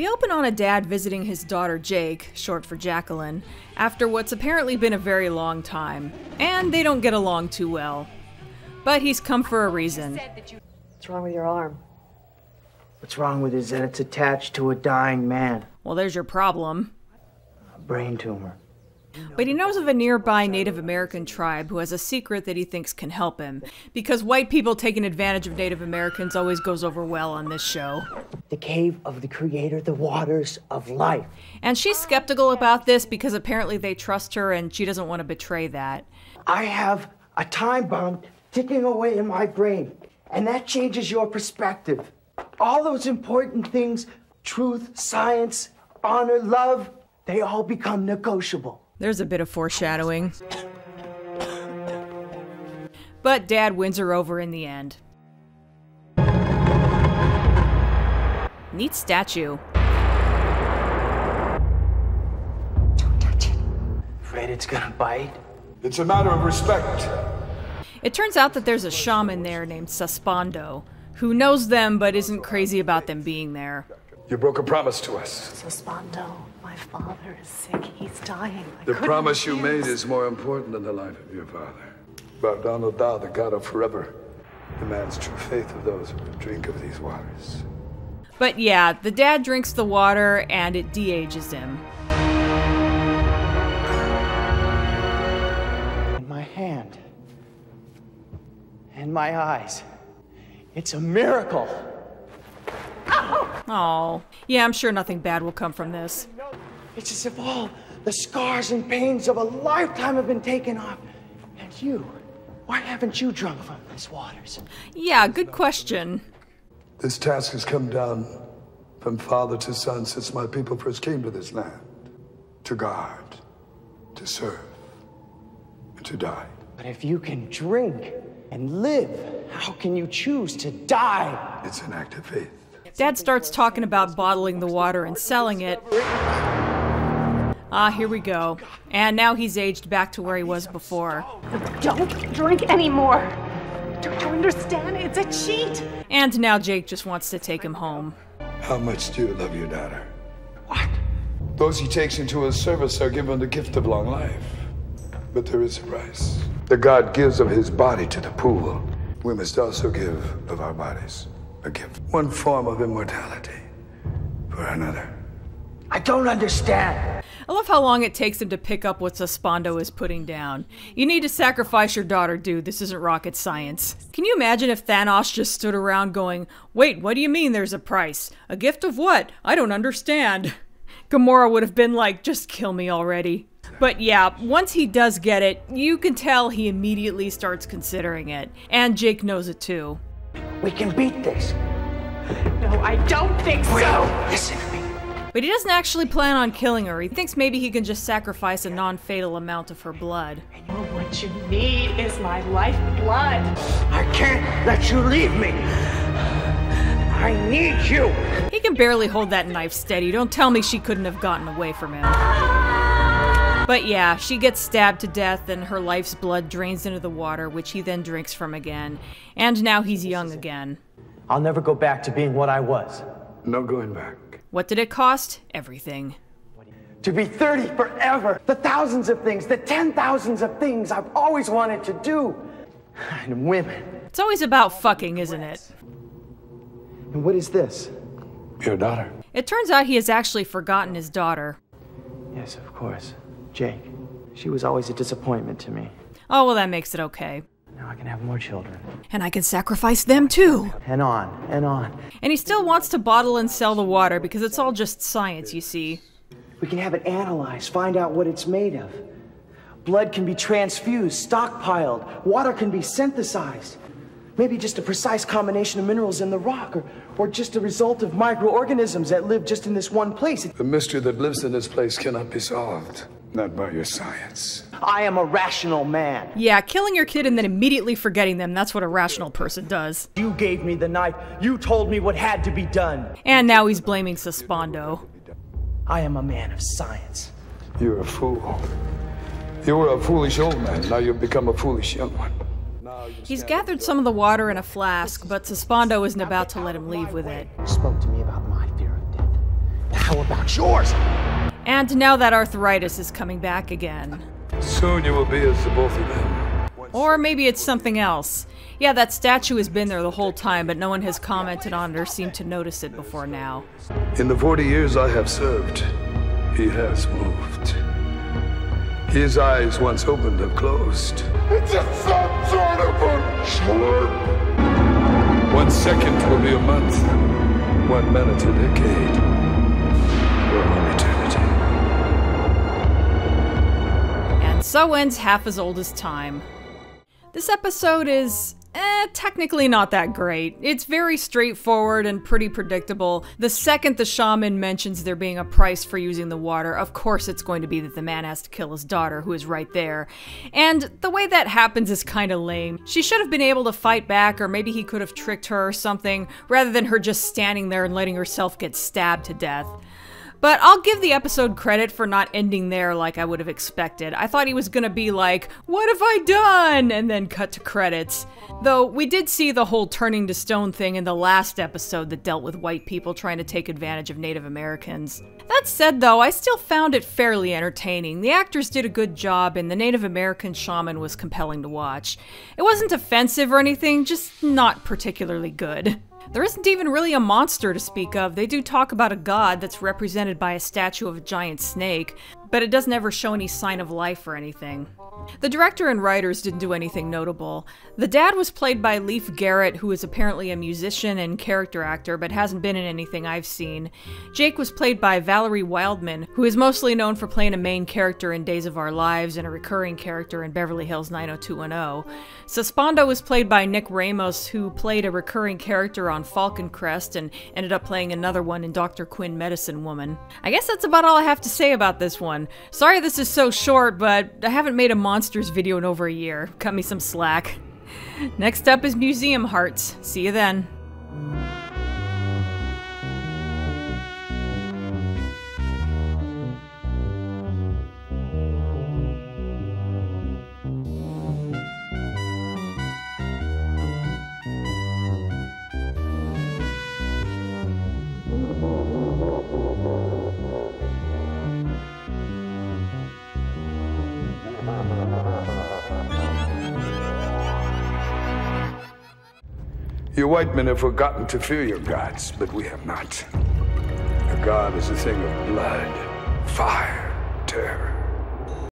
We open on a dad visiting his daughter Jake, short for Jacqueline, after what's apparently been a very long time, and they don't get along too well. But he's come for a reason. What's wrong with your arm? What's wrong with it is that it's attached to a dying man. Well, there's your problem. A brain tumor. But he knows of a nearby Native American tribe who has a secret that he thinks can help him, because white people taking advantage of Native Americans always goes over well on this show. The cave of the creator, the waters of life. And she's skeptical about this because apparently they trust her and she doesn't want to betray that. I have a time bomb ticking away in my brain, and that changes your perspective. All those important things truth, science, honor, love they all become negotiable. There's a bit of foreshadowing. But Dad wins her over in the end. Neat statue. Don't touch it. Afraid it's gonna bite? It's a matter of respect. It turns out that there's a shaman there named Suspando, who knows them but isn't crazy about them being there. You broke a promise to us. Suspando, my father is sick. He's dying. I The promise you made is more important than the life of your father. Bardano Da, the god of forever, demands true faith of those who drink of these waters. But yeah, the dad drinks the water and it de-ages him. In my hand. and my eyes. It's a miracle. Oh, yeah, I'm sure nothing bad will come from this. It's as if all the scars and pains of a lifetime have been taken off. And you, why haven't you drunk from these waters? Yeah, good question. This task has come down from father to son since my people first came to this land. To guard, to serve, and to die. But if you can drink and live, how can you choose to die? It's an act of faith. Dad starts talking about bottling the water and selling it. Ah, here we go. And now he's aged back to where he was before. Don't drink anymore. Don't you understand? It's a cheat. And now Jake just wants to take him home. How much do you love your daughter? What? Those he takes into his service are given the gift of long life. But there is a price. The god gives of his body to the pool. We must also give of our bodies a gift. One form of immortality for another. I don't understand. I love how long it takes him to pick up what Suspando is putting down. You need to sacrifice your daughter, dude. This isn't rocket science. Can you imagine if Thanos just stood around going, Wait, what do you mean there's a price? A gift of what? I don't understand. Gamora would have been like, Just kill me already. But yeah, once he does get it, you can tell he immediately starts considering it. And Jake knows it too. We can beat this. No, I don't think so. No, listen to me. But he doesn't actually plan on killing her. He thinks maybe he can just sacrifice a non fatal amount of her blood. Well, what you need is my lifeblood. I can't let you leave me. I need you. He can barely hold that knife steady. Don't tell me she couldn't have gotten away from him. But yeah, she gets stabbed to death and her life's blood drains into the water, which he then drinks from again. And now he's young again. I'll never go back to being what I was. No going back. What did it cost? Everything. To be 30 forever. The thousands of things, the ten thousands of things I've always wanted to do. And women. It's always about fucking, isn't it? And what is this? Your daughter. It turns out he has actually forgotten his daughter. Yes, of course. Jake. She was always a disappointment to me. Oh, well, that makes it okay. Now I can have more children. And I can sacrifice them too. And on and on. And he still wants to bottle and sell the water because it's all just science, you see. We can have it analyzed, find out what it's made of. Blood can be transfused, stockpiled, water can be synthesized. Maybe just a precise combination of minerals in the rock, or, or just a result of microorganisms that live just in this one place. The mystery that lives in this place cannot be solved. Not by your science. I am a rational man. Yeah, killing your kid and then immediately forgetting them, that's what a rational person does. You gave me the knife. You told me what had to be done. And now he's blaming Suspando. I am a man of science. You're a fool. You were a foolish old man. Now you've become a foolish young one. He's gathered some of the water in a flask, but Suspando isn't about to let him leave with it. You spoke to me about my fear of death. power back's yours. And now that arthritis is coming back again. Soon you will be as the both of them. Or maybe it's something else. Yeah, that statue has been there the whole time, but no one has commented on it or seemed to notice it before now. In the 40 years I have served, he has moved. His eyes once opened have closed. It's a some sort of a slurp. One second will be a month. One minute a decade. So ends half as old as time. This episode is Eh, technically not that great. It's very straightforward and pretty predictable. The second the shaman mentions there being a price for using the water, of course it's going to be that the man has to kill his daughter, who is right there. And the way that happens is kinda lame. She should have been able to fight back, or maybe he could have tricked her or something, rather than her just standing there and letting herself get stabbed to death. But I'll give the episode credit for not ending there like I would have expected. I thought he was gonna be like, What have I done? and then cut to credits. Though we did see the whole turning to stone thing in the last episode that dealt with white people trying to take advantage of Native Americans. That said, though, I still found it fairly entertaining. The actors did a good job, and the Native American shaman was compelling to watch. It wasn't offensive or anything, just not particularly good. There isn't even really a monster to speak of. They do talk about a god that's represented by a statue of a giant snake, but it doesn't ever show any sign of life or anything. The director and writers didn't do anything notable. The dad was played by Leif Garrett, who is apparently a musician and character actor, but hasn't been in anything I've seen. Jake was played by Valerie Wildman, who is mostly known for playing a main character in Days of Our Lives and a recurring character in Beverly Hills 90210. Suspando was played by Nick Ramus, who played a recurring character on Falcon Crest and ended up playing another one in Dr. Quinn Medicine Woman. I guess that's about all I have to say about this one. Sorry this is so short, but I haven't made a monsters video in over a year. Cut me some slack. Next up is Museum Hearts. See you then. You white men have forgotten to fear your gods, but we have not. A god is a thing of blood, fire.